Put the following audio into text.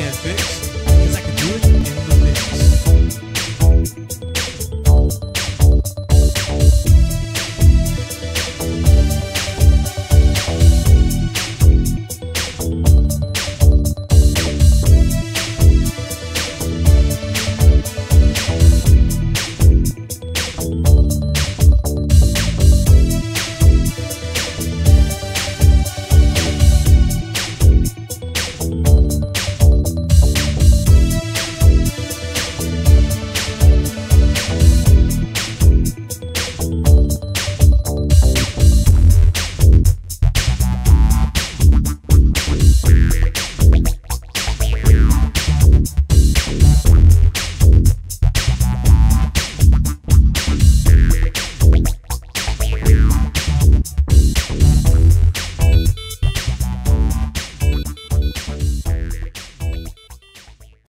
can't fix. Cause I can do it in the mix.